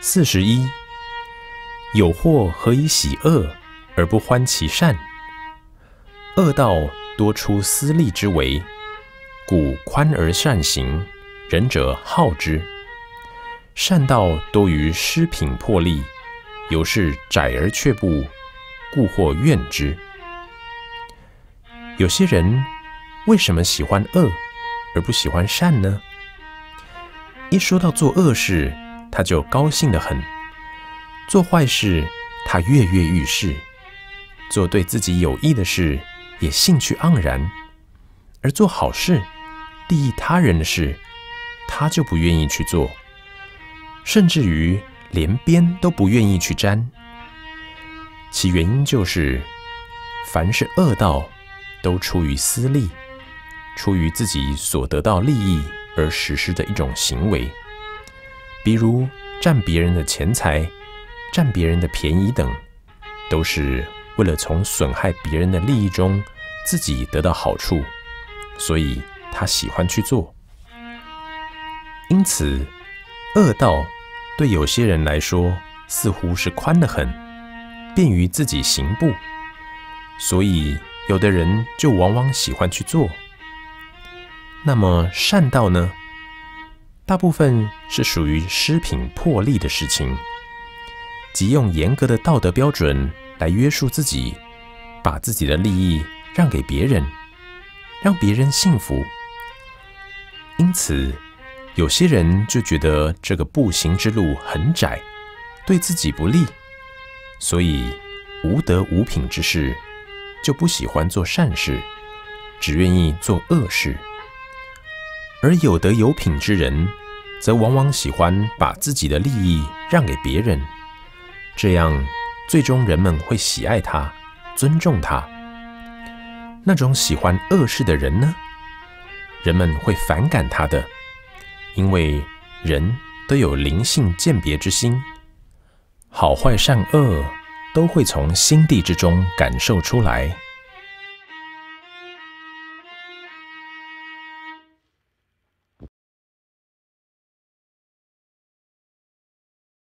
四十一，有祸何以喜恶而不欢其善？恶道多出私利之为，故宽而善行，仁者好之；善道多于失品破利，有是窄而却步，故或怨之。有些人为什么喜欢恶而不喜欢善呢？一说到做恶事，他就高兴的很；做坏事，他跃跃欲试；做对自己有益的事，也兴趣盎然；而做好事、利益他人的事，他就不愿意去做，甚至于连边都不愿意去沾。其原因就是，凡是恶道，都出于私利，出于自己所得到利益而实施的一种行为。比如占别人的钱财、占别人的便宜等，都是为了从损害别人的利益中自己得到好处，所以他喜欢去做。因此，恶道对有些人来说似乎是宽得很，便于自己行步，所以有的人就往往喜欢去做。那么善道呢？大部分是属于失品破例的事情，即用严格的道德标准来约束自己，把自己的利益让给别人，让别人幸福。因此，有些人就觉得这个步行之路很窄，对自己不利，所以无德无品之事，就不喜欢做善事，只愿意做恶事。而有德有品之人，则往往喜欢把自己的利益让给别人，这样最终人们会喜爱他、尊重他。那种喜欢恶事的人呢，人们会反感他的，因为人都有灵性鉴别之心，好坏善恶都会从心地之中感受出来。